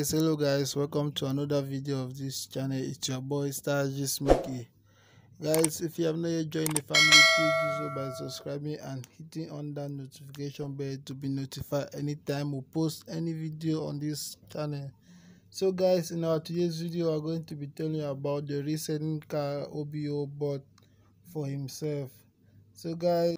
guys hello guys welcome to another video of this channel. It's your boy star Mickey. guys if you have not yet joined the family please do so by subscribing and hitting on that notification bell to be notified anytime we post any video on this channel. So guys in our today's video we're going to be telling you about the recent car obo bought for himself. So guys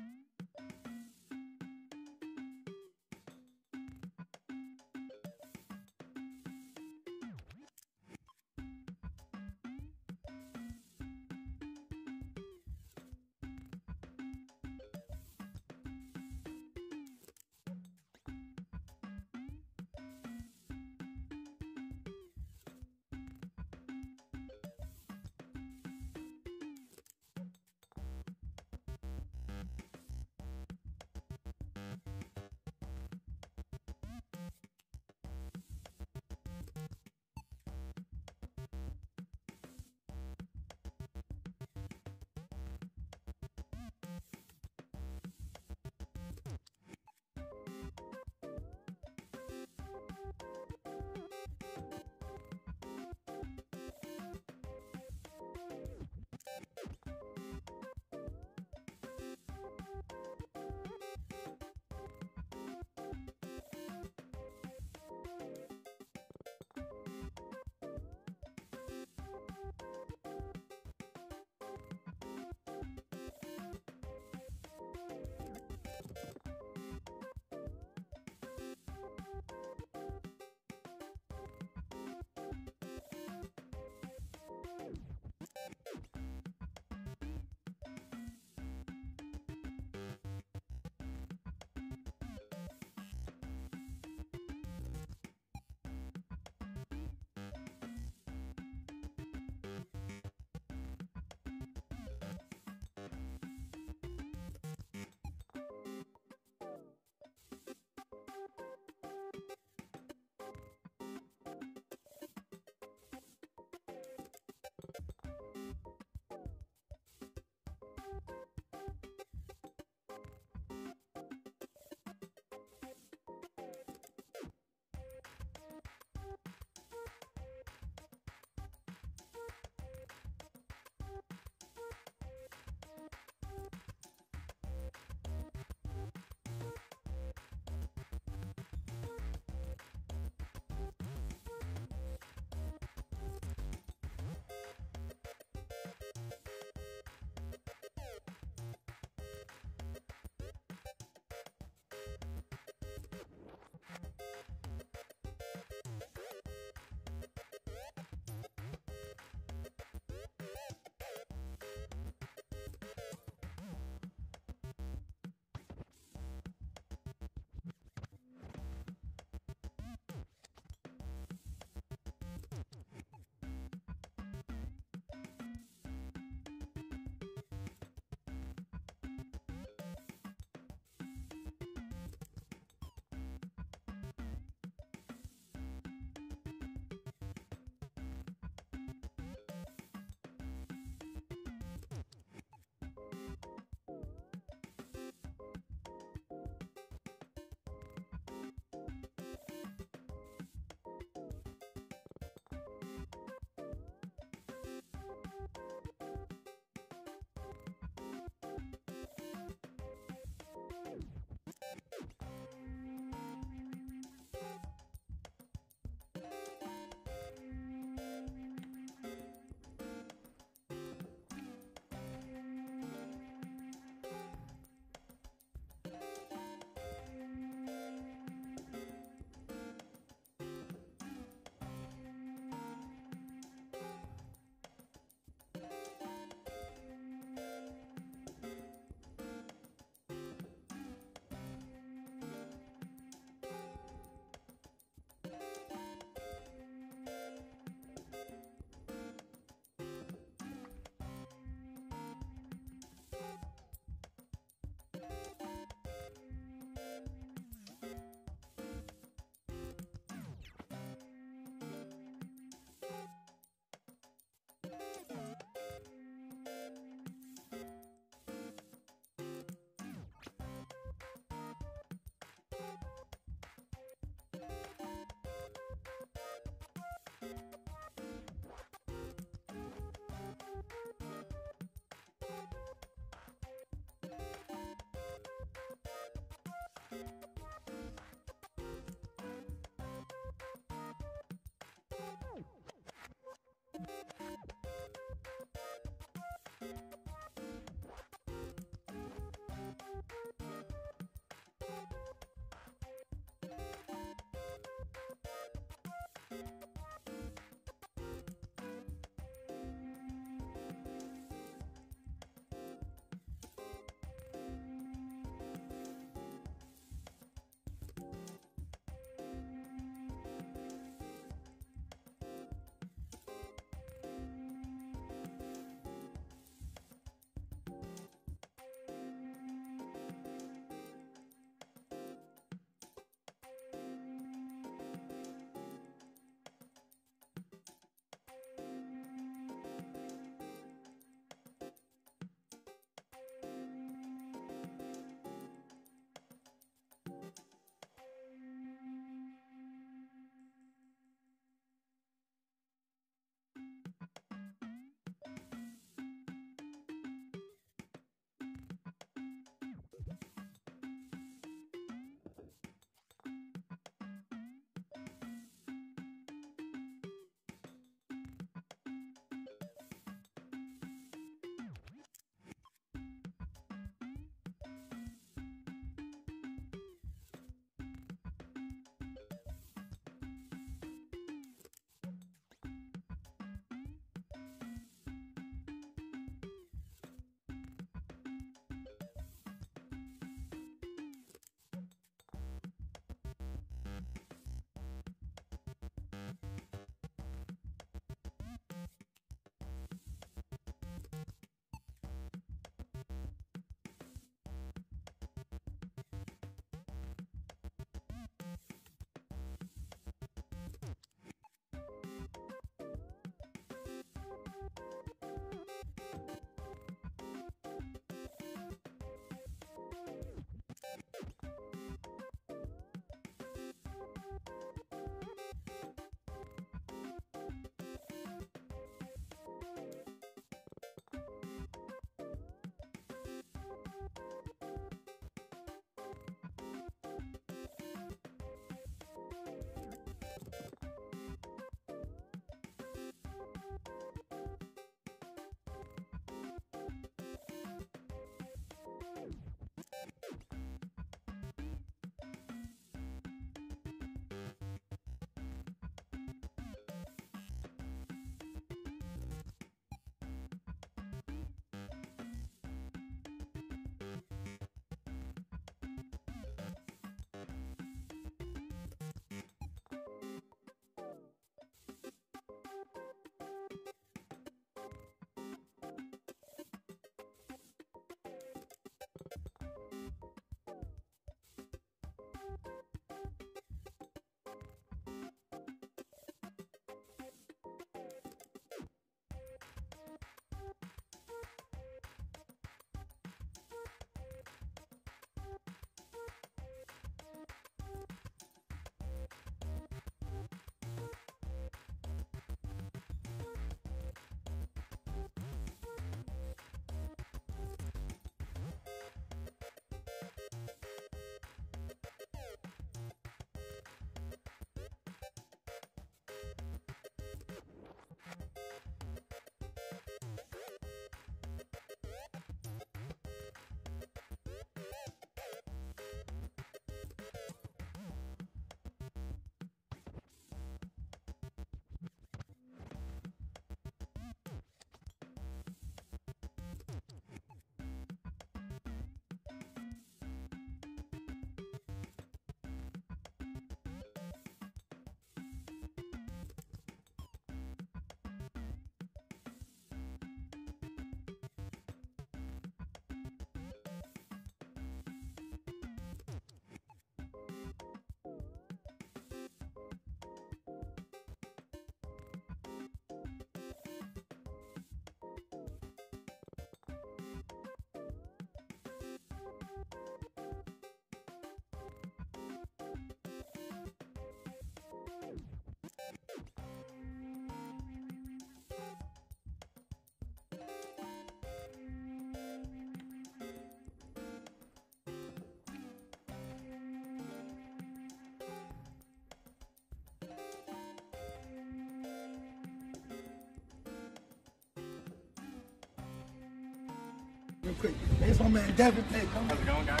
Real quick. It's my man Devin. Come How's it going, guys?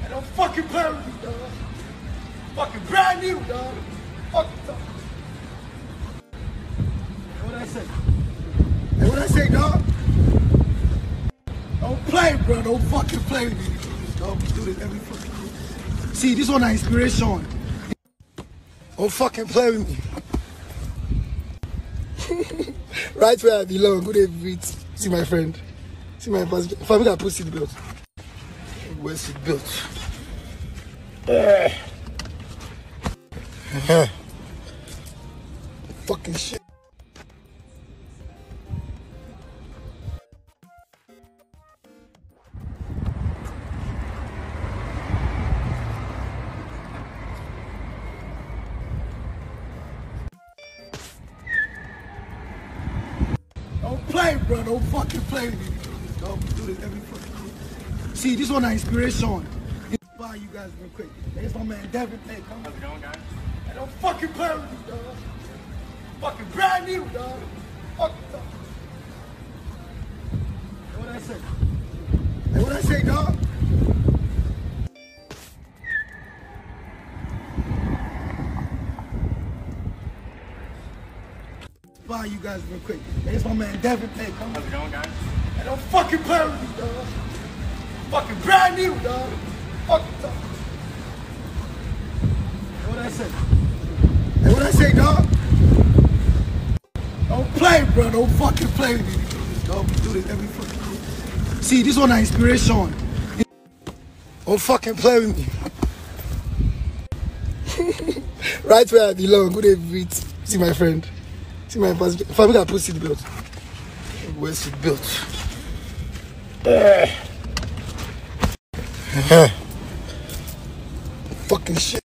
Hey, don't fucking play with me, dog. Fucking brand new, dog. Fucking dog. What I say? Hey, what I say, dog? Don't play, bro. Don't fucking play with me. Dog, we do this every fucking day. See, this one an inspiration. Don't fucking play with me. right where I belong. Good every See my friend. See my passport. If I put seat belt. Where's seat belt? Uh. Uh. Fucking shit. Don't play, bro. Don't fucking play me. Dog, do this every fucking. See, this one an inspiration. Inspire you guys real quick. It's my man Devin. Hey, come How's it going, guys? Hey, don't fucking play with me, dog. Fucking brand new, dog. What I say? Hey, what I say, dog? Inspire you guys real quick. It's my man Devin. Hey, come How's it going, guys? Hey, don't fucking play with me, dog. Fucking brand new, dog. Fucking dog. What I say? What I say, dog? Don't play, bro. Don't fucking play with me. Dog, do this every fucking day. See, this one an inspiration. Don't fucking play with me. right where I belong. Good every See my friend. See my. If I make put seat belt. Where's. Uh. Fucking shit.